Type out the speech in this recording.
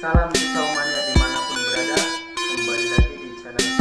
Salam Kisah mania di mana pun berada. Kembali lagi di channel